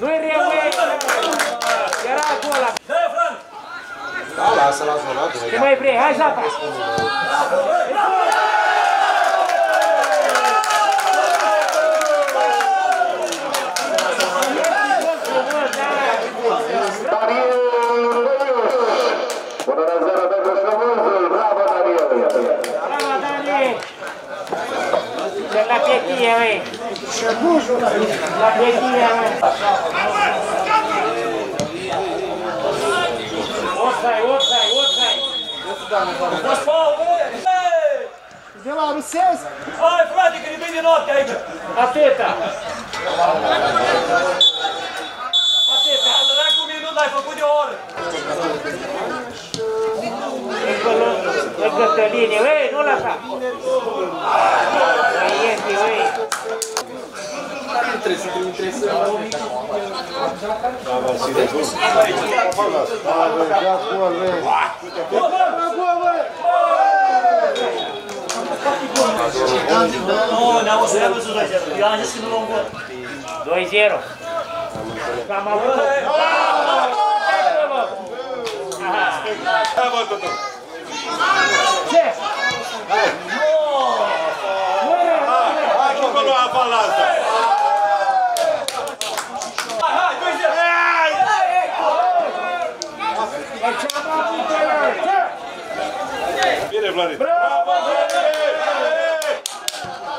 Nu-i rău, e! Era acolo. Da, lasă la zona Ce mai vrei? Hai, Zapa! Ce la pietie, măi! La pietie, măi! Offside, offside, offside! De la rusesc? Hai frate, că ne vine noapte aici! Atâta! Atâta! Dacă un minut l-ai făcut de o oră! Acolo, e Cătăline, ei, nu lăsa! Mai iese, ei! Nu, ne-am văzut, ne-am văzut 2-0. Eu am zis că nu luăm gol. 2-0. Am avut o... Acolo! Aha. Ce? Nu e rău, nu e rău. Acolo a balanța. Hai, hai, 2-0. E cea mai multă lor. Ce? Bine, Florin. Bravo,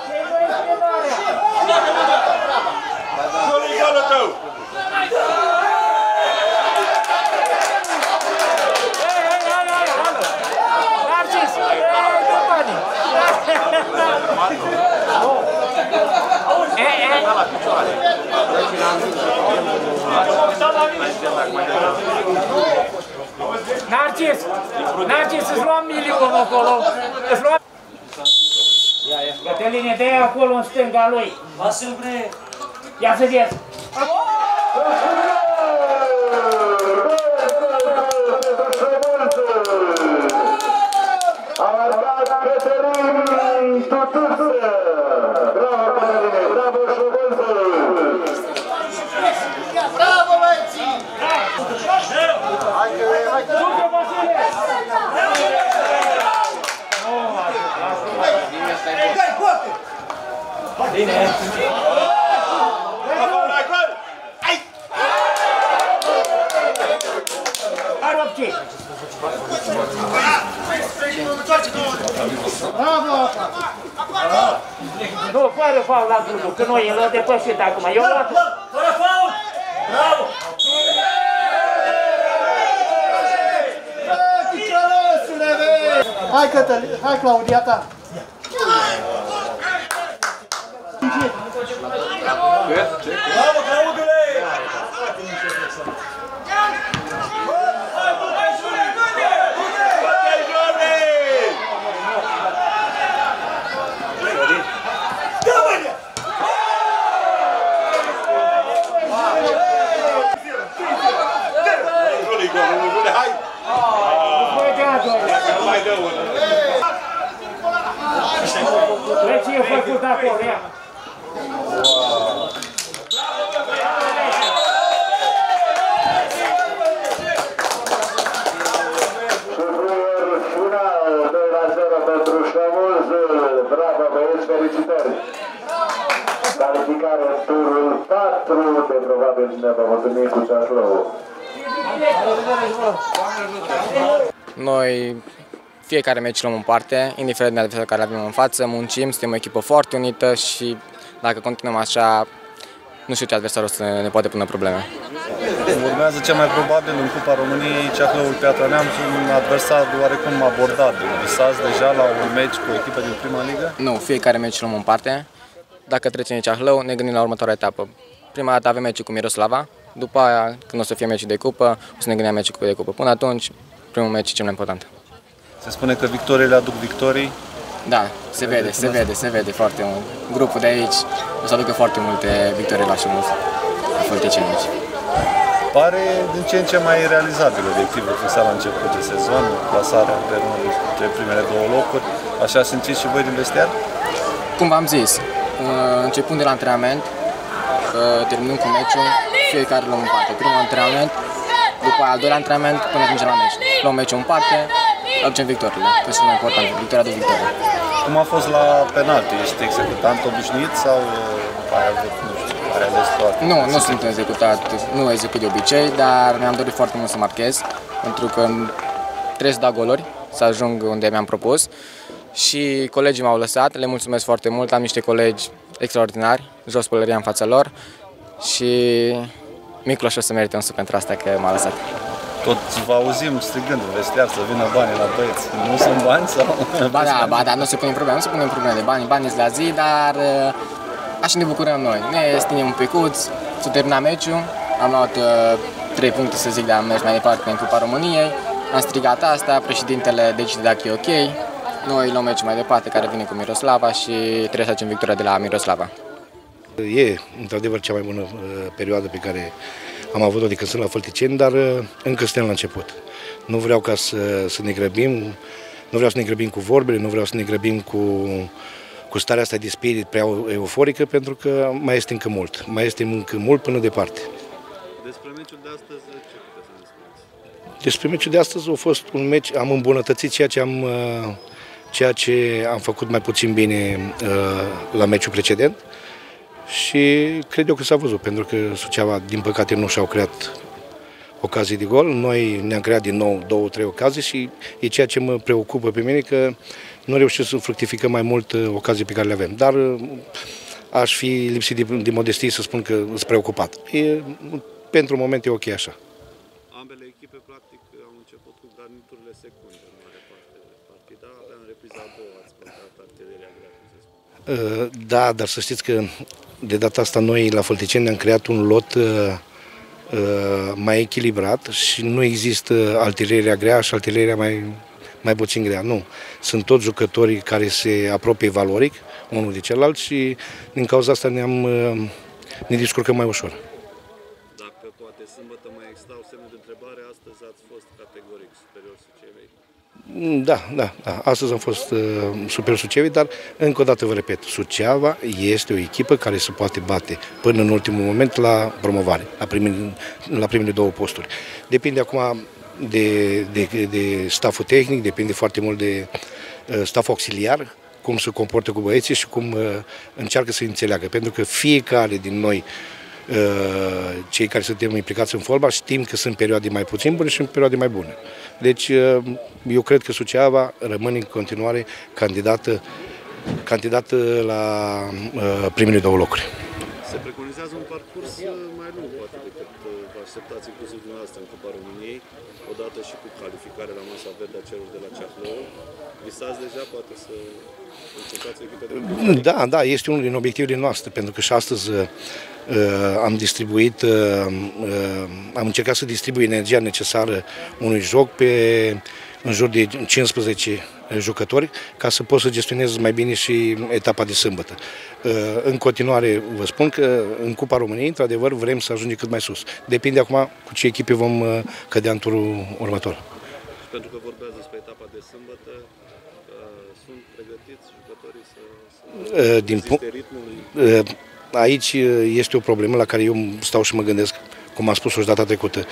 Ce-i voi schimbarea? Golul golul tău. Ei, ei, ei, ei, alo! Narcis! Ei, dă banii! Ei, ei! Narcis! Narcis, îți luam milionul acolo! Îți luam... Cătăline, dă acolo în stânga lui! Vasil bre. Ia să vezi! A marcat Cătălin Tutuță! Bravo, Cătăline! Bravo, Șămânzul! Bravo, băieții! Du-te, Vasile! Acolo la gol. Aropci! Bravo! Nu, fără faul la drumul, că noi l-am depășit acum. Eu l-am... Fără faul! Bravo! Bă, ticălăsule, bă! Hai, Cătălin, hai, Claudia ta! Bravo, Claudule! Hai, bă, hai, Jule, du-te! Du-te! Băi, Florin. Dă, mâine! Juli, golul, Juli, hai. Voi dea doi. Nu mai dă unul. Vezi ce e făcut acolo, ia. Superior final, 2 la 0 pentru Șămânzul. Bravo, băieți, felicitări! Calificare în turul 4 de probabil ne vă mulțumim cu Ceaslău. Noi fiecare meci luăm în parte, indiferent de adversarul care avem în față, muncim, suntem o echipă foarte unită și dacă continuăm așa, nu știu ce adversar o să ne poate pune probleme. Urmează cel mai probabil în Cupa României Ceahlăul Piatra Neamț, un adversar oarecum abordabil. Visați deja la un meci cu o echipă din prima ligă? Nu, fiecare meci luăm în parte. Dacă trecem de Ceahlău, ne gândim la următoarea etapă. Prima dată avem meciul cu Miroslava, după aia, când o să fie meciul de cupă, o să ne gândim la meciul de cupă. Până atunci, primul meci e cel mai important. Se spune că victoriile aduc victorii. Da, se vede, se vede, se vede foarte mult. Grupul de aici o să aducă foarte multe victorii la și mult. A politicieni aici. pare din ce în ce mai realizabil obiectivul fixat la început de sezon, plasarea pe între primele două locuri. Așa simțiți și voi din vestiar? Cum v-am zis, uh, începând de la antrenament, uh, terminând cu meciul, fiecare luăm în parte. Primul antrenament, după al doilea antrenament, până ajungem la meci. Luăm meciul în parte, aducem victoriile. Că sunt mai important, victoria de victorie. Cum a fost la penalti? Ești executant obișnuit sau uh, ai avut, nu știu, ai ales toate? Nu, nu sunt executat, nu execut de obicei, dar mi-am dorit foarte mult să marchez, pentru că trebuie să dau goluri, să ajung unde mi-am propus. Și colegii m-au lăsat, le mulțumesc foarte mult, am niște colegi extraordinari, jos pălăria în fața lor și Micloș o să merite un sub pentru asta că m-a lăsat. Tot vă auzim strigând în vestiar să vină banii la băieți. Nu sunt bani sau? Ba da, ba da, nu se pune probleme, nu se pune probleme de bani, bani la zi, dar uh, așa ne bucurăm noi. Ne stinem un picuț, să termina meciul, am luat uh, 3 puncte, să zic, de a merge mai departe în Cupa României, am strigat asta, președintele decide dacă e ok, noi luăm meciul mai departe, care vine cu Miroslava și trebuie să facem victoria de la Miroslava. E, într-adevăr, cea mai bună uh, perioadă pe care am avut-o de când sunt la Fălticeni, dar uh, încă suntem la început. Nu vreau ca să, să ne grăbim, nu vreau să ne grăbim cu vorbele, nu vreau să ne grăbim cu, cu starea asta de spirit prea euforică, pentru că mai este încă mult. Mai este încă mult până departe. Despre meciul de astăzi, ce puteți să ne spuneți? Despre meciul de astăzi a fost un meci, am îmbunătățit ceea ce am, uh, ceea ce am făcut mai puțin bine uh, la meciul precedent și cred eu că s-a văzut, pentru că Suceava, din păcate, nu și-au creat ocazii de gol. Noi ne-am creat din nou două, trei ocazii și e ceea ce mă preocupă pe mine, că nu reușim să fructificăm mai mult uh, ocazii pe care le avem. Dar uh, aș fi lipsit de, de modestie să spun că sunt preocupat. E, pentru moment e ok așa. Ambele echipe, practic, au început cu garniturile secunde în mare parte de partida. Abia în repriza a doua ați plantat artileria grea, cum se spune. Uh, Da, dar să știți că de data asta noi la Fălticeni ne-am creat un lot uh, uh, mai echilibrat și nu există artileria grea și artileria mai, mai puțin grea. Nu. Sunt toți jucătorii care se apropie valoric unul de celălalt și din cauza asta ne-am, uh, ne descurcăm mai ușor. Dacă poate sâmbătă mai existau semne de întrebare, astăzi ați fost categoric superior Sucevei. Da, da, da. Astăzi am fost uh, super Sucevi, dar încă o dată vă repet, Suceava este o echipă care se poate bate până în ultimul moment la promovare, la primele, la primele două posturi. Depinde acum de, de, de staful tehnic, depinde foarte mult de uh, staful auxiliar, cum se comportă cu băieții și cum uh, încearcă să înțeleagă. Pentru că fiecare din noi uh, cei care suntem implicați în fotbal știm că sunt perioade mai puțin bune și perioade mai bune. Deci uh, eu cred că Suceava rămâne în continuare candidată, candidată la uh, primele două locuri. Se preconizează un parcurs uh, mai lung, poate, decât uh, vă așteptați inclusiv dumneavoastră în Cupa României, odată și cu calificare la masa verde a celor de la Ceahlău. Visați deja, poate, să încercați o echipă de Da, da, este unul din obiectivele noastre, pentru că și astăzi uh, am distribuit, uh, uh, am încercat să distribui energia necesară unui joc pe în jur de 15 jucători ca să pot să gestionez mai bine și etapa de sâmbătă. Uh, În continuare vă spun că în Cupa României, într-adevăr, vrem să ajungem cât mai sus. Depinde acum cu ce echipe vom uh, cădea în turul următor. Și pentru că vorbeați despre etapa de sâmbătă, uh, sunt pregătiți jucătorii să, să Uh, Din punct, reziste ritmului? Uh, Aici uh, este o problemă la care eu stau și mă gândesc, cum am spus-o și data trecută,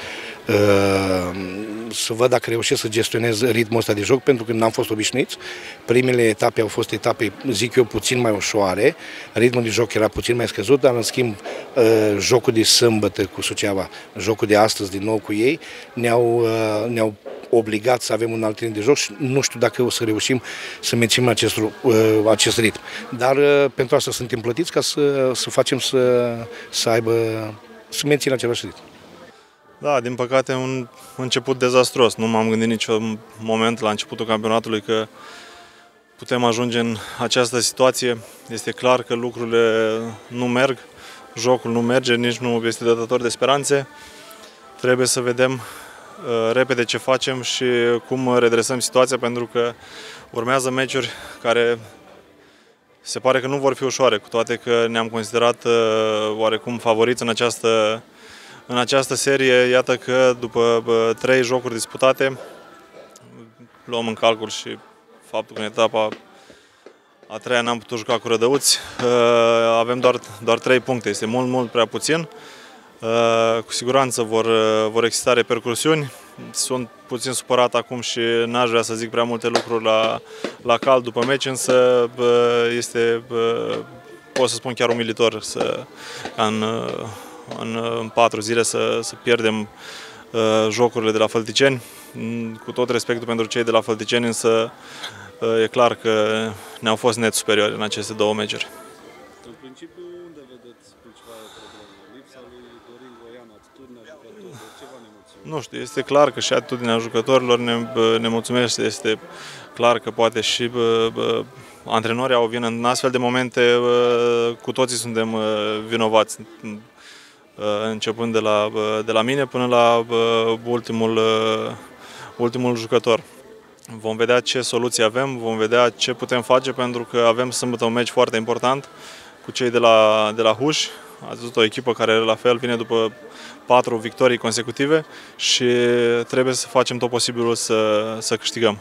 uh, să văd dacă reușesc să gestionez ritmul ăsta de joc, pentru că n-am fost obișnuiți. Primele etape au fost etape, zic eu, puțin mai ușoare, ritmul de joc era puțin mai scăzut, dar în schimb uh, jocul de sâmbătă cu Suceava, jocul de astăzi din nou cu ei, ne-au, uh, ne-au obligat să avem un alt ritm de joc și nu știu dacă o să reușim să menținem acest, uh, acest ritm. Dar uh, pentru asta suntem plătiți ca să, să facem să, să aibă, să mențină același ritm. Da, din păcate un început dezastruos. Nu m-am gândit niciun moment la începutul campionatului că putem ajunge în această situație. Este clar că lucrurile nu merg, jocul nu merge, nici nu este dătător de speranțe. Trebuie să vedem uh, repede ce facem și cum redresăm situația pentru că urmează meciuri care se pare că nu vor fi ușoare, cu toate că ne-am considerat uh, oarecum favoriți în această în această serie, iată că după bă, trei jocuri disputate, luăm în calcul și faptul că în etapa a treia n-am putut juca cu rădăuți, uh, avem doar, doar trei puncte, este mult, mult prea puțin. Uh, Cu siguranță vor, uh, vor exista repercursiuni. Sunt puțin supărat acum și n-aș vrea să zic prea multe lucruri la, la cal după meci, însă bă, este, bă, pot să spun chiar umilitor să, ca în, uh, în, în patru zile să, să pierdem uh, jocurile de la Fălticeni. Mm, Cu tot respectul pentru cei de la Fălticeni, însă uh, e clar că ne-au fost net superiori în aceste două meciuri. În principiu, unde vedeți principala problemă? Lipsa lui Dorin Goian, atitudinea jucătorilor, ce v-a nemulțumit? Nu știu, este clar că și atitudinea jucătorilor ne, bă, ne mulțumește. Este clar că poate și bă, bă, antrenorii au vin în astfel de momente, bă, cu toții suntem bă, vinovați. Bă, Începând de la, bă, de la mine până la bă, ultimul, bă, ultimul jucător. Vom vedea ce soluții avem, vom vedea ce putem face pentru că avem sâmbătă un meci foarte important cu cei de la, de la Huș. Ați văzut o echipă care la fel vine după patru victorii consecutive și trebuie să facem tot posibilul să, să câștigăm.